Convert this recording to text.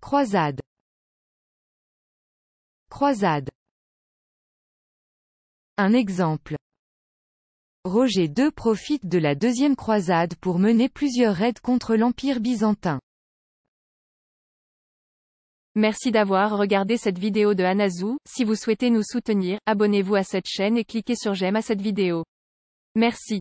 Croisade. Croisade. Un exemple. Roger II profite de la deuxième croisade pour mener plusieurs raids contre l'Empire byzantin. Merci d'avoir regardé cette vidéo de Anazou. Si vous souhaitez nous soutenir, abonnez-vous à cette chaîne et cliquez sur j'aime à cette vidéo. Merci.